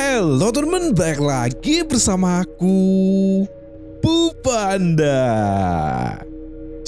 Hello teman-teman, balik lagi bersama aku Pupanda.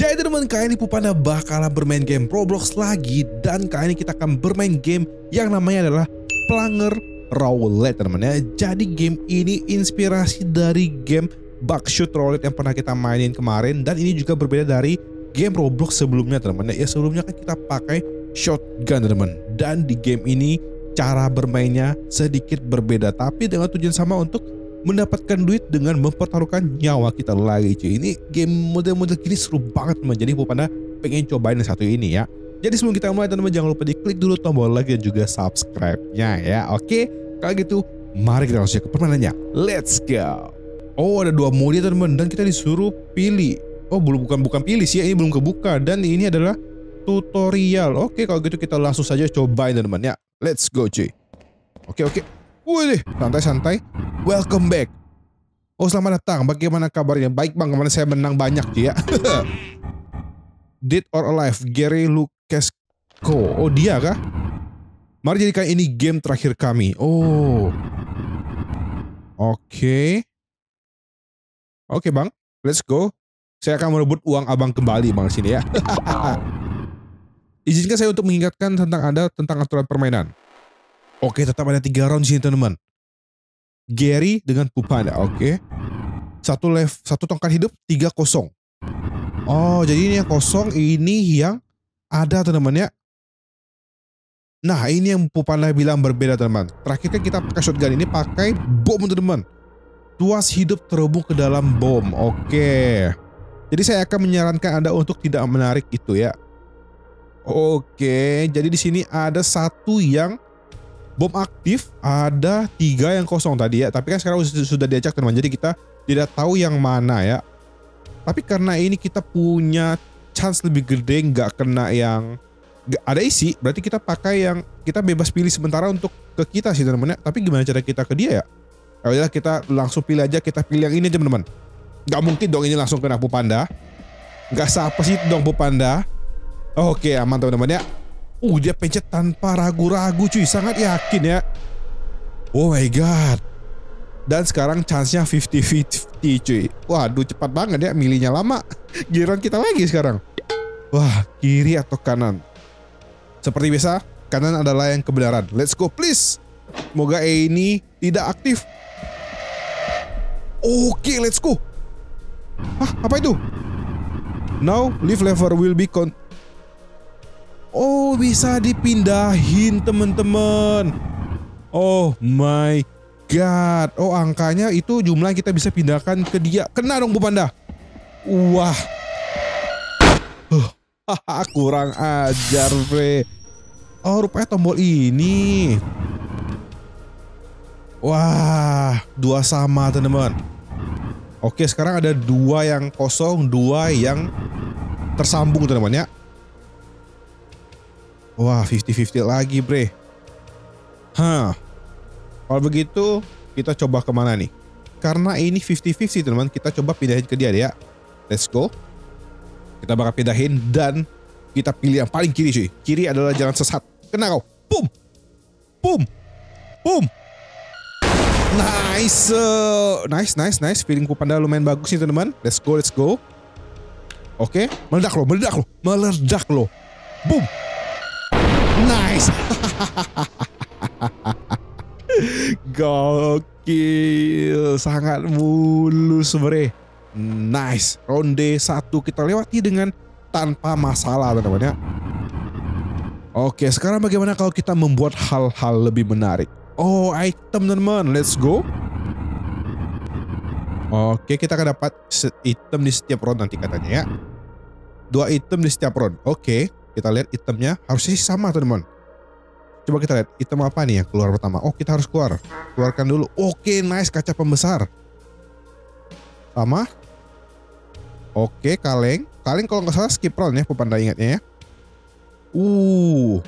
Jadi teman kali ini Pupanda bakalan bermain game Roblox lagi Dan kali ini kita akan bermain game yang namanya adalah Planger Roulette teman-teman ya. Jadi game ini inspirasi dari game Buckshoot Roulette yang pernah kita mainin kemarin Dan ini juga berbeda dari game Roblox sebelumnya teman-teman ya. Sebelumnya kan kita pakai shotgun teman-teman Dan di game ini cara bermainnya sedikit berbeda tapi dengan tujuan sama untuk mendapatkan duit dengan mempertaruhkan nyawa kita. Lagi cuy ini game model-model gini seru banget teman. Jadi Pupanda pengen cobain yang satu ini ya. Jadi sebelum kita mulai teman-teman jangan lupa diklik dulu tombol like dan juga subscribe-nya ya. Oke kalau gitu mari kita langsung ke permainannya. Let's go. Oh ada dua mode teman-teman dan kita disuruh pilih. Oh belum bukan bukan pilih sih ini belum kebuka. Dan ini adalah tutorial. Oke kalau gitu kita langsung saja cobain teman-teman ya Let's go cuy. Oke oke. Wih santai-santai. Welcome back. Oh selamat datang. Bagaimana kabarnya? Baik bang. Kemarin saya menang banyak cuy ya. Dead or Alive. Gary Lucasco. Oh dia kah? Mari jadikan ini game terakhir kami. Oh. Oke. Okay. Oke okay, bang. Let's go. Saya akan merebut uang abang kembali bang sini ya. Izinkan saya untuk mengingatkan tentang Anda tentang aturan permainan. Oke, tetap ada tiga round sini teman-teman. Gary dengan Pupanda, oke. Satu level, satu tongkat hidup, tiga kosong. Oh, jadi ini yang kosong, ini yang ada teman-teman ya. Nah, ini yang Pupanda bilang berbeda teman-teman. Terakhir kita pakai shotgun ini pakai bom teman-teman. Tuas hidup terhubung ke dalam bom, oke. Jadi saya akan menyarankan Anda untuk tidak menarik itu ya. Oke, jadi di sini ada satu yang bom aktif, ada tiga yang kosong tadi ya. Tapi kan sekarang sudah diajak teman, jadi kita tidak tahu yang mana ya. Tapi karena ini kita punya chance lebih gede nggak kena yang gak ada isi, berarti kita pakai yang kita bebas pilih sementara untuk ke kita sih teman-teman. Tapi gimana cara kita ke dia ya? Ya kita langsung pilih aja, kita pilih yang ini aja teman-teman. Gak mungkin dong ini langsung kena Pupanda. Gak siapa sih dong Pupanda. Oke aman teman-teman ya. Uh dia pencet tanpa ragu-ragu cuy, sangat yakin ya. Oh my god. Dan sekarang chance-nya 50-50 cuy. Waduh cepat banget ya, milihnya lama. Giliran kita lagi sekarang. Wah, kiri atau kanan? Seperti biasa, kanan adalah yang kebenaran. Let's go please. Semoga ini tidak aktif. Oke, let's go. Hah, apa itu? Now, leave lever will be con Oh bisa dipindahin teman-teman. Oh my god. Oh angkanya itu jumlah yang kita bisa pindahkan ke dia. Kena dong Bu Panda. Wah. Uh, kurang ajar bre. Oh rupanya tombol ini. Wah dua sama teman-teman. Oke sekarang ada dua yang kosong, dua yang tersambung teman-teman ya. Wah 50-50 lagi bre. Hah. Kalau begitu kita coba ke mana nih? Karena ini 50-50 teman kita coba pindahin ke dia ya. Let's go. Kita bakal pindahin dan kita pilih yang paling kiri cuy. Kiri adalah jalan sesat. Kena kau. Boom. Boom. Boom. Nice. Nice, nice, nice. Feeling panda lumayan bagus nih teman-teman. Let's go, let's go. Oke, okay. meledak lo, meledak lo, meledak lo. Boom. Nice. Gokil, sangat mulus bre. Nice. Ronde satu kita lewati dengan tanpa masalah teman-teman ya. Oke, sekarang bagaimana kalau kita membuat hal-hal lebih menarik? Oh, item teman-teman. Let's go. Oke, kita akan dapat item di setiap round nanti katanya ya. Dua item di setiap round. Oke. Kita lihat itemnya harusnya sama teman-teman. Coba kita lihat item apa nih yang keluar pertama. Oh kita harus keluar. Keluarkan dulu. Oke nice kaca pembesar. Sama. Oke kaleng. Kaleng kalau nggak salah skip round ya Pupanda ingatnya ya. Uh.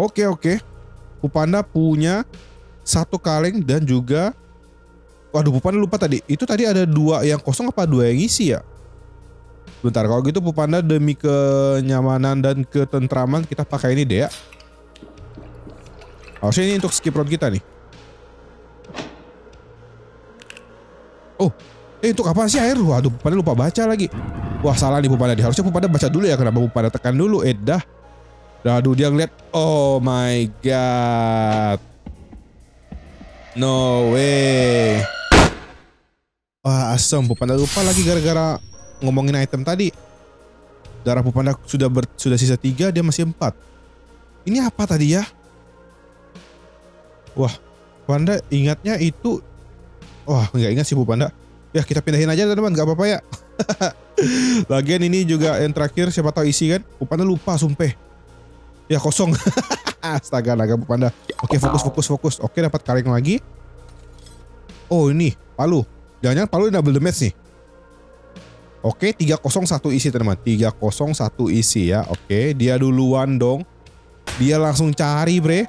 Oke oke. Pupanda punya satu kaleng dan juga Waduh Pupanda lupa tadi. Itu tadi ada dua yang kosong apa dua yang isi ya? Bentar, kalau gitu Pupanda demi kenyamanan dan ketentraman kita pakai ini deh ya. Oh, Harusnya ini untuk skip road kita nih. Oh, eh itu apa sih air? Waduh, pada lupa baca lagi. Wah salah nih Pupada. Harusnya Pupada baca dulu ya. Kenapa Pupada tekan dulu? Eh dah. Aduh dia ngeliat. Oh my god. No way. Wah asem. Pupada lupa lagi gara-gara ngomongin item tadi. Darah Pupanda sudah sudah sisa tiga, dia masih empat. Ini apa tadi ya? Wah, Panda ingatnya itu Wah, nggak ingat sih Bu Panda. Ya kita pindahin aja teman-teman, nggak apa-apa ya. Lagian ini juga yang terakhir siapa tahu isi kan. Bu Panda lupa sumpah. Ya kosong. Astaga naga Bu Panda. Oke fokus fokus fokus. Oke dapat kaleng lagi. Oh ini palu. Jangan-jangan palu double damage nih. Oke 301 isi teman-teman. 301 isi ya. Oke dia duluan dong. Dia langsung cari bre.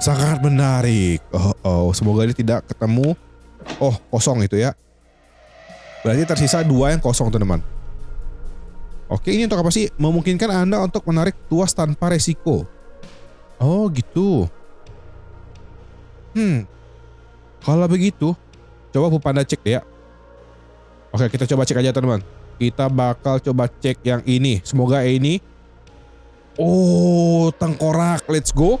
Sangat menarik. Oh, oh, semoga ini tidak ketemu. Oh, kosong itu ya. Berarti tersisa dua yang kosong teman-teman. Oke, ini untuk apa sih? Memungkinkan Anda untuk menarik tuas tanpa resiko. Oh, gitu. Hmm. Kalau begitu, coba Pupanda cek deh ya. Oke, kita coba cek aja teman-teman. Kita bakal coba cek yang ini. Semoga ini. Oh, tengkorak. Let's go.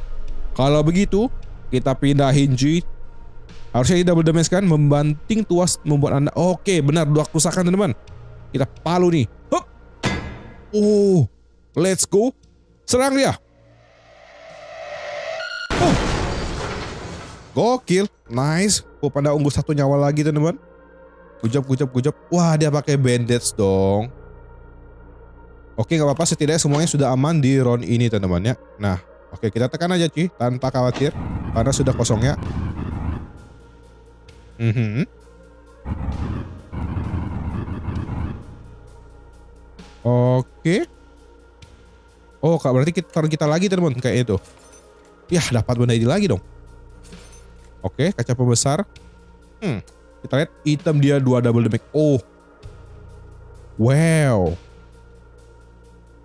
Kalau begitu, kita pindahin G. Harusnya double damage kan, membanting tuas membuat anda. Oke, benar dua kerusakan teman-teman. Kita palu nih. Hup. Oh, let's go. Serang dia. Oh. Gokil, nice. Oh, pada unggul satu nyawa lagi teman-teman. Gujap, gujap, gujap. Wah, dia pakai bandage dong. Oke, nggak apa-apa. Setidaknya semuanya sudah aman di round ini teman-teman ya. Nah, Oke kita tekan aja cuy tanpa khawatir karena sudah kosong ya. Mm -hmm. Oke. Oh kak berarti kita taruh kita lagi teman kayak itu. Ya dapat benda ini lagi dong. Oke kaca pembesar. Hmm. Kita lihat item dia dua double damage. Oh. Wow.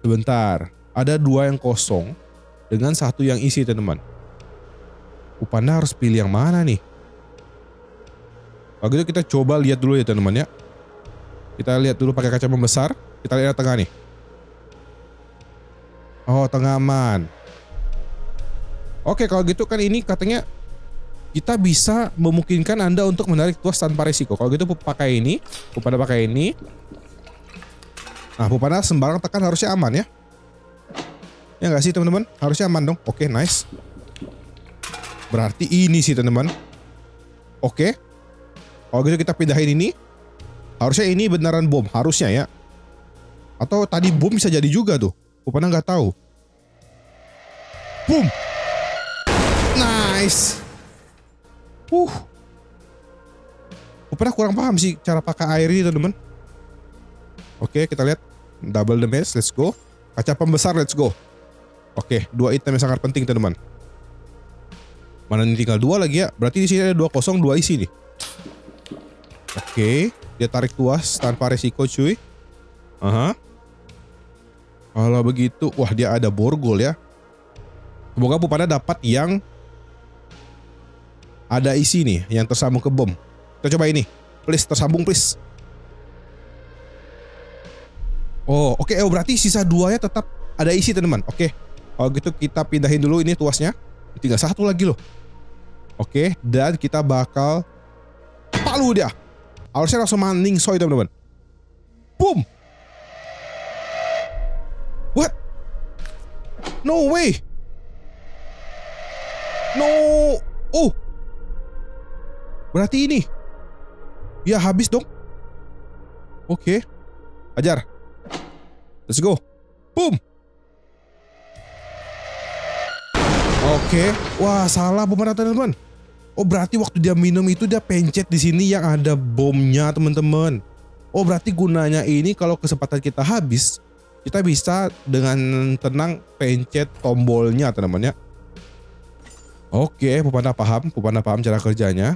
Sebentar. Ada dua yang kosong dengan satu yang isi teman-teman. Upanda harus pilih yang mana nih? Kalau gitu kita coba lihat dulu ya teman-teman ya. Kita lihat dulu pakai kaca pembesar. Kita lihat tengah nih. Oh tengah aman. Oke kalau gitu kan ini katanya kita bisa memungkinkan Anda untuk menarik tuas tanpa resiko. Kalau gitu pakai ini, Pupanda pakai ini. Nah Pupanda sembarang tekan harusnya aman ya. Ya nggak sih teman-teman? Harusnya aman dong. Oke, nice. Berarti ini sih teman-teman. Oke. Kalau gitu kita pindahin ini. Harusnya ini beneran bom. Harusnya ya. Atau tadi bom bisa jadi juga tuh. Gue pernah nggak tahu. Boom. Nice. Uh. Gue kurang paham sih cara pakai air ini teman-teman. Oke, kita lihat. Double damage, let's go. Kaca pembesar, let's go. Oke, dua item yang sangat penting teman-teman. Mana ini tinggal dua lagi ya? Berarti di sini ada dua kosong, dua isi nih. Oke, dia tarik tuas tanpa resiko cuy. Aha. Kalau begitu, wah dia ada borgol ya. Semoga Pupada dapat yang ada isi nih, yang tersambung ke bom. Kita coba ini. Please, tersambung please. Oh, oke. Okay. Oh, berarti sisa dua ya tetap ada isi teman-teman. Oke. Okay. Kalau gitu kita pindahin dulu ini tuasnya. Tinggal satu lagi loh. Oke, dan kita bakal palu dia. Harusnya langsung maning soy teman-teman. Boom. What? No way. No. Oh. Berarti ini. Ya habis dong. Oke. Ajar. Let's go. Boom. Oke. Wah, salah pemerintah teman-teman. Oh, berarti waktu dia minum itu dia pencet di sini yang ada bomnya, teman-teman. Oh, berarti gunanya ini kalau kesempatan kita habis, kita bisa dengan tenang pencet tombolnya, teman-teman ya. Oke, Pupanda paham, Pupanda paham cara kerjanya.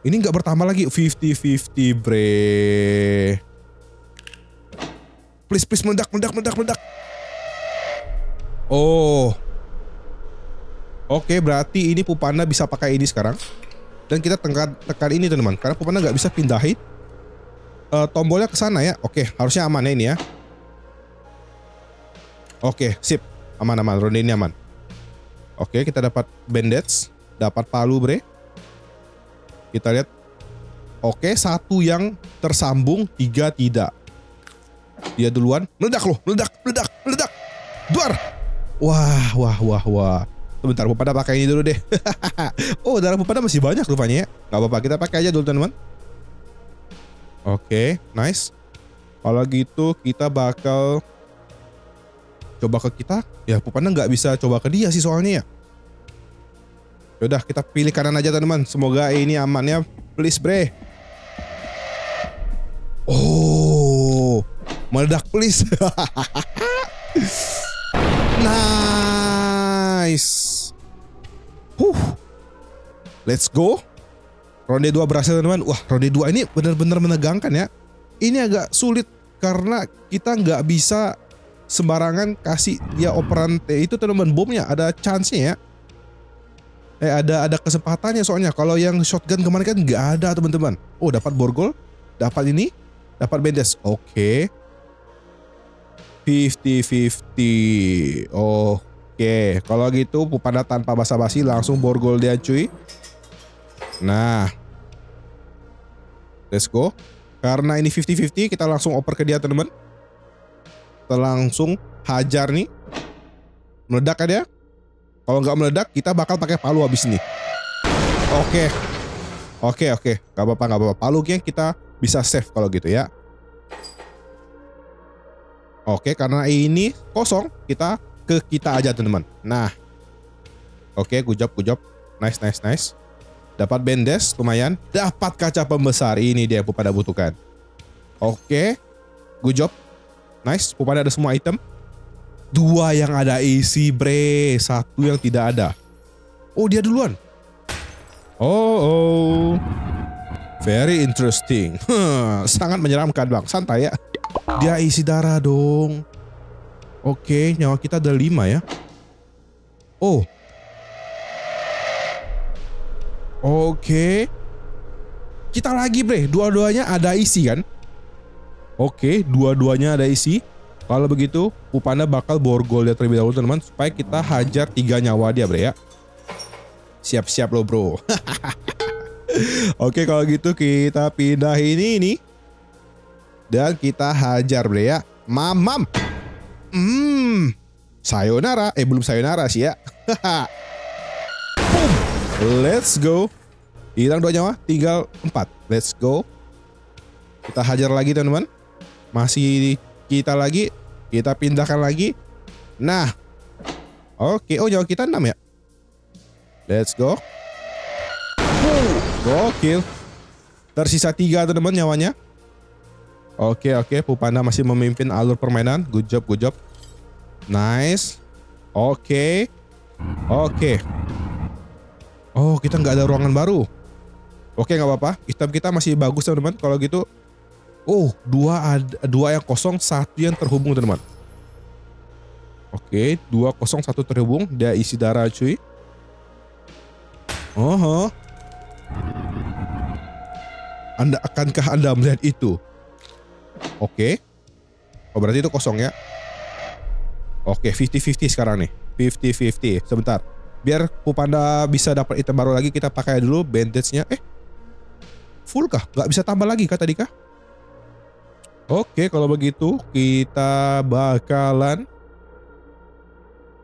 Ini nggak bertambah lagi 50-50 bre. Please, please meledak, meledak, meledak, meledak. Oh, Oke, berarti ini Pupanda bisa pakai ini sekarang. Dan kita tekan tekan ini teman-teman karena Pupana nggak bisa pindahin uh, tombolnya ke sana ya. Oke, harusnya aman ya ini ya. Oke, sip. Aman-aman, ronde ini aman. Oke, kita dapat bandage, dapat palu bre. Kita lihat. Oke, satu yang tersambung, tiga tidak. Dia duluan, meledak loh, meledak, meledak, meledak. Duar. Wah, wah, wah, wah. Sebentar, pada pakai ini dulu deh. oh, darah pada masih banyak rupanya ya. Gak apa-apa, kita pakai aja dulu teman-teman. Oke, nice. Kalau gitu kita bakal coba ke kita. Ya, Pupana nggak bisa coba ke dia sih soalnya ya. Yaudah, kita pilih kanan aja teman-teman. Semoga ini amannya. Please, bre. Oh, meledak please. nice. Huh. Let's go. Ronde 2 berhasil teman-teman. Wah ronde 2 ini benar-benar menegangkan ya. Ini agak sulit karena kita nggak bisa sembarangan kasih dia operan T itu teman-teman bomnya ada chance-nya ya. Eh ada ada kesempatannya soalnya kalau yang shotgun kemarin kan nggak ada teman-teman. Oh dapat borgol, dapat ini, dapat bendes. Oke. Okay. 50-50. Oke, kalau gitu pada tanpa basa-basi langsung borgol dia cuy. Nah. Let's go. Karena ini 50-50 kita langsung oper ke dia teman-teman. Kita langsung hajar nih. Meledak kan? Kalau nggak meledak kita bakal pakai palu habis ini. Oke. Oke oke. Gak apa-apa gak apa-apa. Palu kita bisa save kalau gitu ya. Oke karena ini kosong kita ke kita aja teman-teman. Nah. Oke good job good job. Nice nice nice. Dapat bendes lumayan. Dapat kaca pembesar. Ini dia Pupada butuhkan. Oke. Good job. Nice. Pupada ada semua item. Dua yang ada isi bre. Satu yang tidak ada. Oh dia duluan. Oh, oh. Very interesting. Sangat menyeramkan bang. Santai ya. Dia isi darah dong. Oke, nyawa kita ada lima ya. Oh, Oke. Kita lagi bre, dua-duanya ada isi kan? Oke, dua-duanya ada isi. Kalau begitu, Pupana bakal borgol dia terlebih dahulu teman-teman supaya kita hajar tiga nyawa dia bre ya. Siap-siap lo bro. Oke kalau gitu kita pindah ini ini. Dan kita hajar bre ya. Mamam. Hmm. Sayonara. Eh belum sayonara sih ya. Let's go. Hilang dua nyawa, tinggal empat. Let's go. Kita hajar lagi teman-teman. Masih kita lagi. Kita pindahkan lagi. Nah. Oke, oh nyawa kita enam ya. Let's go. Gokil. Tersisa tiga teman-teman nyawanya. Oke oke, Pupanda masih memimpin alur permainan. Good job, good job. Nice. Oke. Oke. Oh, kita nggak ada ruangan baru. Oke, nggak apa-apa. Hitam kita masih bagus, teman-teman. Kalau gitu, oh, dua ada dua yang kosong, satu yang terhubung, teman-teman. Oke, dua kosong satu terhubung. Dia isi darah, cuy. Oh, Anda akankah Anda melihat itu? Oke. Oh, berarti itu kosong ya. Oke, 50-50 sekarang nih. 50-50. Sebentar biar Pupanda bisa dapat item baru lagi kita pakai dulu bandage-nya. Eh, full kah? Gak bisa tambah lagi kah tadi kah? Oke, kalau begitu kita bakalan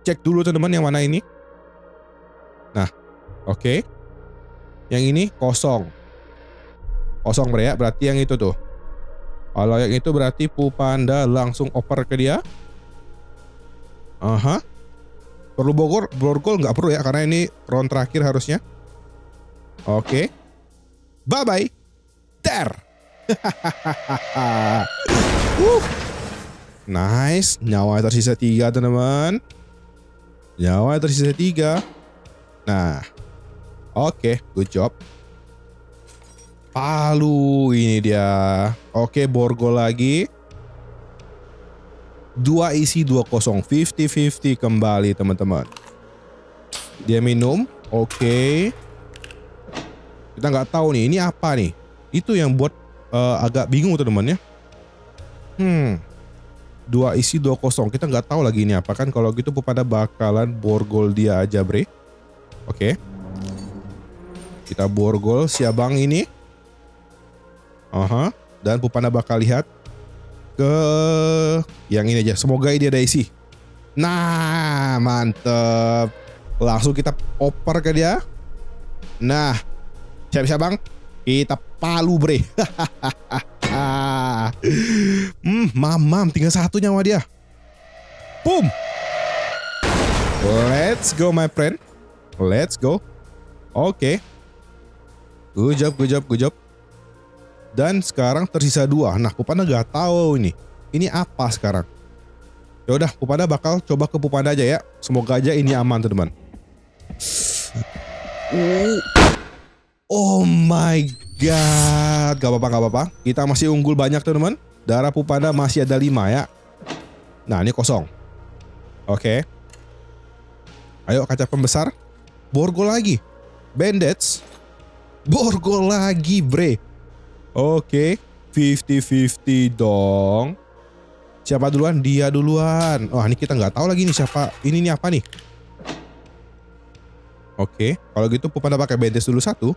cek dulu teman-teman yang mana ini. Nah, oke. Yang ini kosong. Kosong ya, berarti yang itu tuh. Kalau yang itu berarti Pupanda langsung oper ke dia. Aha. Perlu Bogor, Borgol nggak perlu ya karena ini round terakhir harusnya. Oke. Okay. Bye bye. Ter. uh. Nice, nyawa tersisa tiga teman-teman. Nyawa tersisa tiga. Nah, oke, okay, good job. Palu ini dia. Oke, okay, Borgol lagi. Dua isi dua kosong 50-50 kembali teman-teman. Dia minum. Oke. Okay. Kita nggak tahu nih, ini apa nih? Itu yang buat uh, agak bingung teman-teman ya. Hmm, dua isi dua kosong. Kita nggak tahu lagi ini apa kan. Kalau gitu pada bakalan borgol dia aja bre. Oke. Kita borgol si abang ini. Aha. Dan Pupana bakal lihat ke yang ini aja. Semoga ini ada isi. Nah, mantep. Langsung kita oper ke dia. Nah, siap-siap bang. Kita palu bre. hmm, mamam tinggal satu nyawa dia. Boom. Let's go my friend. Let's go. Oke. Okay. Good job, good job, good job. Dan sekarang tersisa dua. Nah, Pupanda gak tahu ini. Ini apa sekarang? Ya udah, Pupanda bakal coba ke Pupanda aja ya. Semoga aja ini aman, teman-teman. Oh my god. Gak apa-apa, gak apa-apa. Kita masih unggul banyak, teman-teman. Darah Pupanda masih ada lima ya. Nah, ini kosong. Oke. Okay. Ayo kaca pembesar. Borgol lagi. Bandits. Borgol lagi, bre. Oke, okay. 50-50 dong. Siapa duluan? Dia duluan. Wah, ini kita nggak tahu lagi nih siapa. Ini nih apa nih? Oke, kalau gitu Pupanda pakai bendes dulu satu.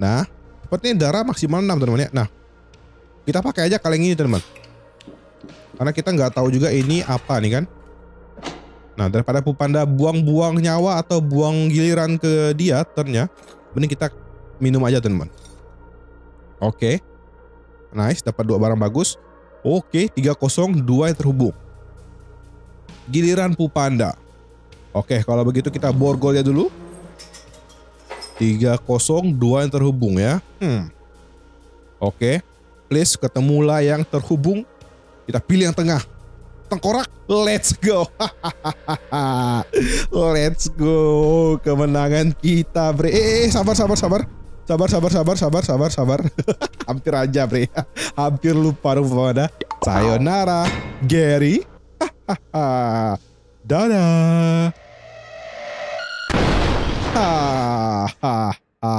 Nah, sepertinya darah maksimal 6 teman-teman ya. Nah, kita pakai aja kaleng ini teman-teman. Karena kita nggak tahu juga ini apa nih kan. Nah, daripada Pupanda buang-buang nyawa atau buang giliran ke dia, ternyata mending kita minum aja teman-teman. Oke. Okay. Nice, dapat dua barang bagus. Oke, okay, 302 yang terhubung. Giliran Pupanda. Oke, okay, kalau begitu kita borgol ya dulu. 302 yang terhubung ya. Hmm. Oke. Okay. Please ketemulah yang terhubung. Kita pilih yang tengah. Tengkorak. Let's go. Let's go. Kemenangan kita, Bre. Eh, eh, sabar sabar sabar. Sabar, sabar, sabar, sabar, sabar, sabar. Hampir aja, Bre. Hampir lupa pada. Sayonara, Gary. Dadah. Hahaha.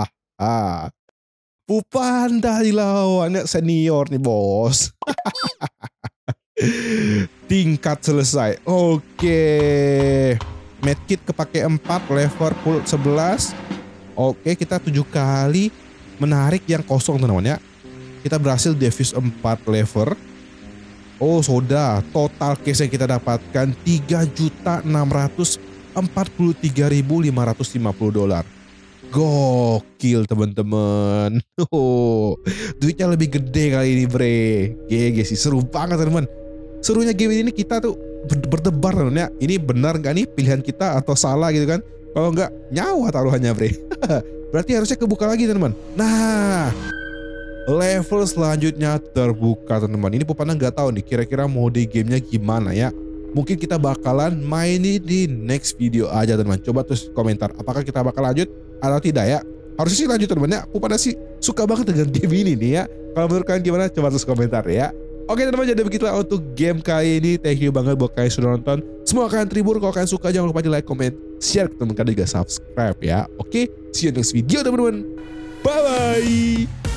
Pupanda dilawan senior nih, bos. Tingkat selesai. Oke. Medkit kepake 4, lever full 11. Oke, kita tujuh kali menarik yang kosong teman-teman ya. Kita berhasil defuse 4 lever. Oh, soda. Total case yang kita dapatkan 3.643.550 dolar. Gokil teman-teman. Oh, duitnya lebih gede kali ini bre. GG sih seru banget teman-teman. Serunya game ini kita tuh berdebar teman ya. Ini benar gak nih pilihan kita atau salah gitu kan? Kalau enggak nyawa taruhannya bre. Berarti harusnya kebuka lagi teman-teman. Nah, level selanjutnya terbuka teman-teman. Ini Pupana nggak tahu nih kira-kira mode gamenya gimana ya. Mungkin kita bakalan main di next video aja teman-teman. Coba terus komentar apakah kita bakal lanjut atau tidak ya. Harusnya sih lanjut teman-teman ya. Pupana sih suka banget dengan game ini nih ya. Kalau menurut kalian gimana? Coba terus komentar ya. Oke teman-teman jadi begitulah untuk game kali ini. Thank you banget buat kalian sudah nonton. Semoga kalian terhibur. Kalau kalian suka jangan lupa di like, comment, share ke teman kalian juga subscribe ya. Oke, see you next video teman-teman. Bye bye.